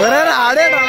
我来啦！来啦！